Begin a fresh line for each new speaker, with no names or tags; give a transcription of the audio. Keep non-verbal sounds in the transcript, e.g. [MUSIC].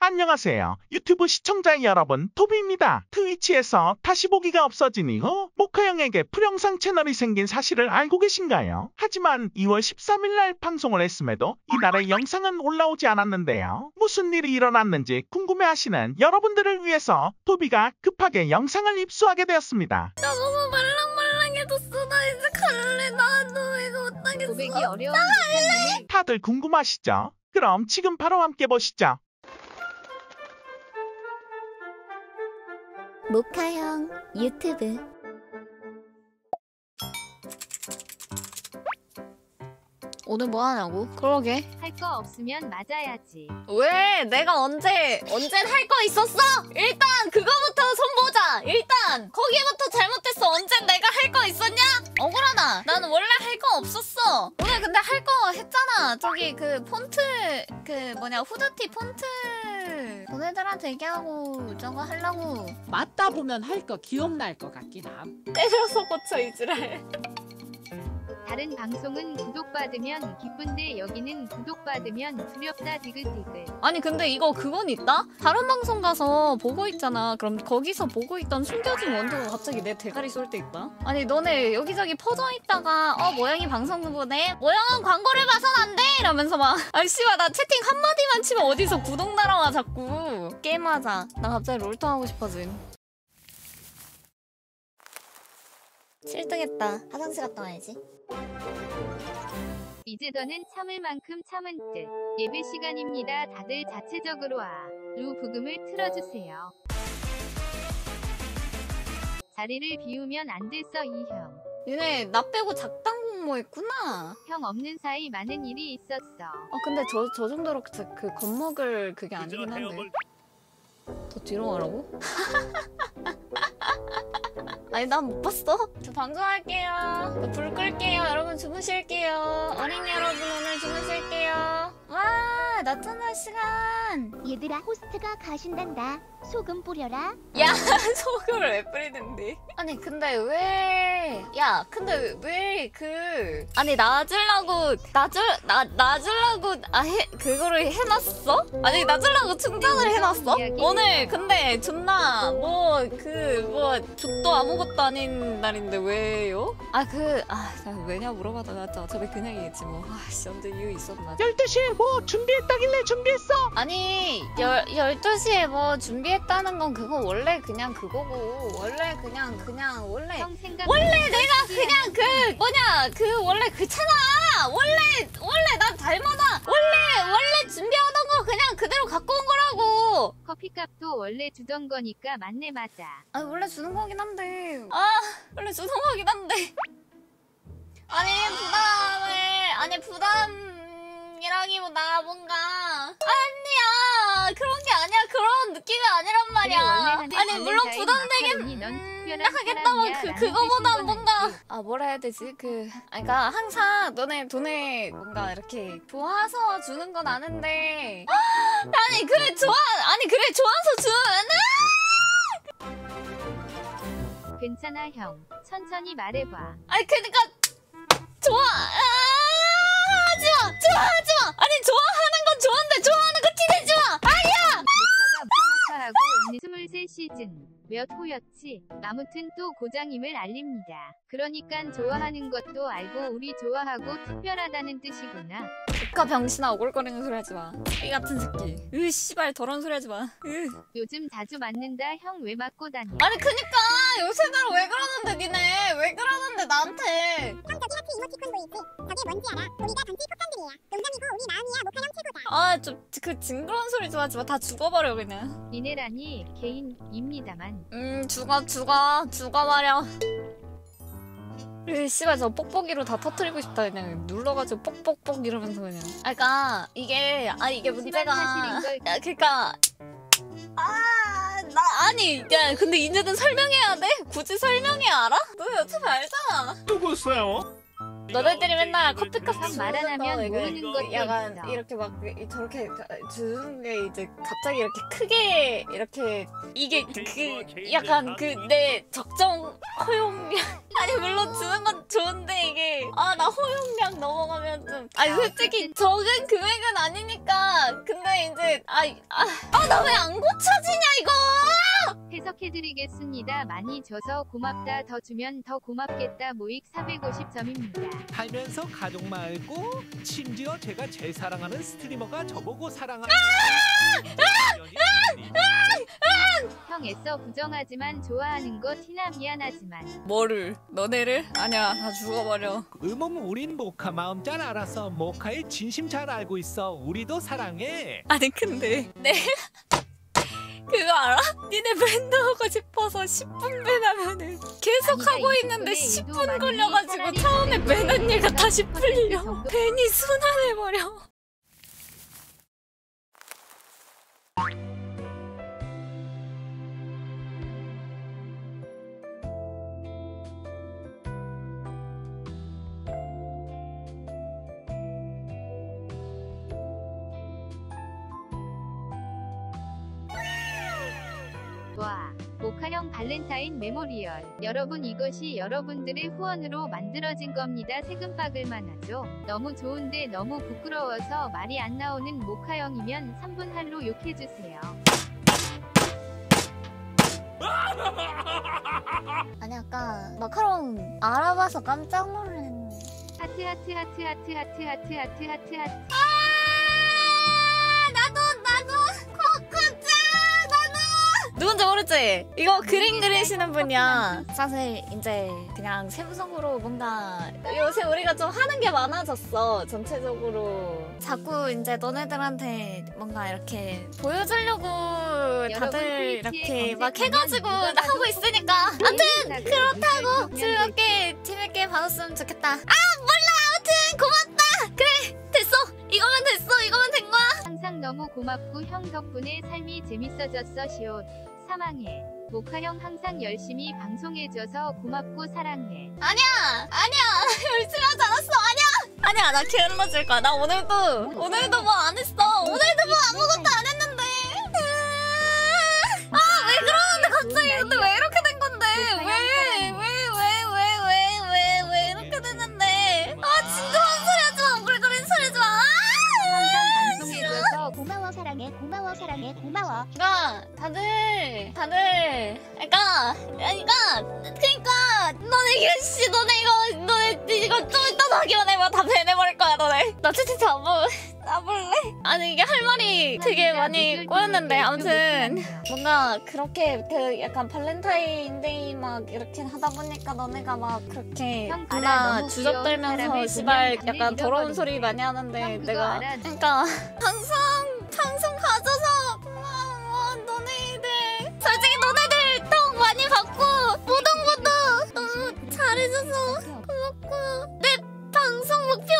안녕하세요. 유튜브 시청자 여러분, 토비입니다. 트위치에서 다시 보기가 없어진 이후 모카형에게 풀영상 채널이 생긴 사실을 알고 계신가요? 하지만 2월 13일 날 방송을 했음에도 이날의 영상은 올라오지 않았는데요. 무슨 일이 일어났는지 궁금해하시는 여러분들을 위해서 토비가 급하게 영상을 입수하게 되었습니다.
나 너무 말랑말랑해졌어. 나 이제 갈래. 나도 이거 못하겠어.
고백이 어려운
다들 궁금하시죠? 그럼 지금 바로 함께 보시죠.
모카형 유튜브 오늘 뭐 하냐고? 그러게.
할 거 없으면 맞아야지.
왜? 내가 언제 언젠 할거 있었어? 일단 그거부터 손보자. 저기 그 폰트 그 뭐냐 후드티 폰트 너네들한테 얘기하고 저거 하려고
맞다 보면 할 거 기억날 것 같긴 함.
때려서 고쳐 이지랄.
다른 방송은 구독받으면 기쁜데 여기는 구독받으면 두렵다 디글디글.
아니 근데 이거 그건 있다? 다른 방송 가서 보고 있잖아. 그럼 거기서 보고 있던 숨겨진 원두가 갑자기 내 대가리 쏠 때 있다? 아니 너네 여기저기 퍼져 있다가 어 모양이 방송 보네? 모양은 광고를 봐선 안 돼! 이러면서 막 아씨발 나 채팅 한마디만 치면 어디서 구독 날아와 자꾸 게임하자. 나 갑자기 롤토 하고 싶어진. 7등 했다. 화장실 갔다 와야지.
이제 더는 참을 만큼 참은 듯. 예배 시간입니다. 다들 자체적으로 와. 루 부금을 틀어주세요. 자리를 비우면 안 됐어 이 형.
얘네 나 빼고 작당 공모했구나.
형 없는 사이 많은 일이 있었어.
아 근데 저, 저 정도로 그, 그 겁먹을 그게 아니긴 한데 더 뒤로 가라고? [LAUGHS] 아니 난 못 봤어. 저 방송할게요. 불 끌게요. 여러분 주무실게요. 어린이 여러분 오늘 주무실게요. 와 나타날 시간.
얘들아 호스트가 가신단다. 소금 뿌려라.
야 [LAUGHS] 소금을 왜 뿌리는데 아니 근데 왜 야 근데 왜 그 아니 놔주려고 놔줄 나 놔주려고 아 해, 그거를 해놨어? 아니 놔주려고 충전을 해놨어? 오늘 근데 존나 뭐 그뭐 족도 아무것도 아닌 날인데 왜요? 아그아 왜냐 물어봐다가 어차피 그냥 얘기했지 뭐. 아씨 언제 이유 있었나.
12시에 뭐 준비했다길래 준비했어?
아니 열 12시에 뭐 준비했다는 건 그거 원래 그냥 그거고 원래 그냥 그냥 원래 원래 내가 그냥 그 뭐냐 그 원래 그잖아. 원래 원래 난 닮아다 원래 원래 준비하던 거 그냥 그대로 갖고 온 거라고.
커피값도 원래 주던 거니까 맞네 맞아.
아 원래 주는 거긴 한데. 아. 원래 주는 거긴 한데. 아니 부담을 아니 부담이라기보다 뭔가 아니야. 그런 게 아니야. 그런 느낌이 아니란 말이야 물론 부담되긴 음, 하겠다만 그 그거보단 뭔가 아 뭐라 해야 되지? 그 아니, 그러니까 항상 너네 돈에 뭔가 이렇게 좋아서 주는 건 아는데. 아니 그래 좋아 아니 그래 좋아서 주는
괜찮아 형. 천천히 말해봐.
아니 그니까 좋아 아, 하지마 좋아하지마. 아니 좋아하는 건 좋은데 좋아하는 거 티내지 마 아니야
모카가 프로모터하고 있는 23시즌. 몇 호였지? 아무튼 또 고장임을 알립니다. 그러니깐 좋아하는 것도 알고 우리 좋아하고 특별하다는 뜻이구나.
국가 병신아 오글거리는 소리 하지 마 이 같은 새끼 으 씨발 더러운 소리 하지 마 으.
요즘 자주 맞는다 형 왜 맞고 다녀?
아니 그니까 요새 들어 왜 그러는데 니네 왜 그러는데 나한테
형 저기 하트 이모티콘 보이지? 저게 뭔지 알아? 우리가 단체 폭탄들이야.
아좀그 징그러운 소리 좀 하지 마 다 죽어버려 그냥
니네라니 개인입니다만.
음 죽어 죽어 죽어버려 으 씨발 저 뽁뽁이로 다 터트리고 싶다 그냥 눌러가지고 뽁뽁뽁 이러면서 그냥 아 그니까 이게 아 이게 문제가 야 그니까 아, 나 아니 야 근데 이제는 설명해야 돼? 굳이 설명해야 알아? 너 어차피 알잖아
누구세요?
너네들이 맨날 커피값
참말안 하면 모르는 것도
약간. 이렇게 막 이- 저렇게 주는 게 이제 갑자기 이렇게 크게 이렇게 이게 그 약간 그 내 적정 허용량. [LAUGHS] 아니 물론 주는 건 좋은데 이게 아 나 허용량 넘어가면 좀. 아니 솔직히 적은 금액은 아니니까. 근데 이제 아 아 나 왜 안 고쳐지냐 이거
해석해드리겠습니다. 많이 줘서 고맙다. 더 주면 더 고맙겠다. 모익 450점입니다.
살면서 가족 말고 심지어 제가 제일 사랑하는 스트리머가 저보고 사랑하는
형 애써 부정하지만 좋아하는 거 티나 미안하지만
뭐를 너네를 아니야 다 죽어버려
음음 우린 모카 마음 잘 알아서 모카의 진심 잘 알고 있어 우리도 사랑해
아니 근데 내가 그거 알아? 니네 밴드 하고 싶어서 10분 밴하면은 계속
아니가
하고
이
있는데
덕분에 이도
10분
많이
걸려가지고 처음에 밴한 얘가 다시 풀려
정도-
밴이 순환해버려
와 모카형 발렌타인 memorial. 여러분 이것이 여러분들의 후원으로 만들어진 겁니다. 세금 박을만 하죠. 너무 좋은데 너무 부끄러워서 말이 안 나오는 모카형이면 3분할로 욕해주세요. [LAUGHS]
아니 아까 마카롱 알아봐서 깜짝 놀랐네.
하트 하트 하트 하트 하트 하트 하트 하트 하트
모르지? 이거 그림 그리시는 분이야. [LAUGHS] 사실 이제 그냥 샘성으로 뭔가 요새 우리가 좀 하는 게 많아졌어 전체적으로. 자꾸 이제 너네들한테 뭔가 이렇게 보여주려고 다들 이렇게 막 해가지고 하고 있으니까. 아무튼 그렇다고 즐겁게 재밌게 봐줬으면 좋겠다. 아 몰라. 아무튼 고맙다. 그래 됐어. 이거면 됐어. 이거면 된 거야.
항상 너무 고맙고 형 덕분에 삶이 재밌어졌어 시옷 사망해. 모카형 항상 열심히 방송해줘서 고맙고 사랑해.
아니야! 아니야! [LAUGHS] 열심히 하지 않았어! 아니야! 아니야 나 게을러질 거야. 나 오늘도 오늘도 뭐 안 했어. 오늘도 뭐 아무것도 안 했는데. 아 왜 그러는데 갑자기? 근데 왜 이렇게 된 건데? 왜왜 해봐 다 배내버릴 거야 너네 나 채채채 안 볼, 안 볼래? 아니 이게 할 말이 되게 많이 꼬였는데 아무튼 뭔가 그렇게 그 약간 발렌타인데이 막 이렇게 하다 보니까 너네가 막 그렇게
형 봐라,
나
너무
주접 떨면서
귀여운
씨발
사람을
약간 더러운. 소리 많이 하는데 내가? 그러니까 방송 방송 가져서 고마워 너네들 솔직히 너네들 덕 많이 받고 모동모동 너무 잘해줘서 고맙고 내 방송 목표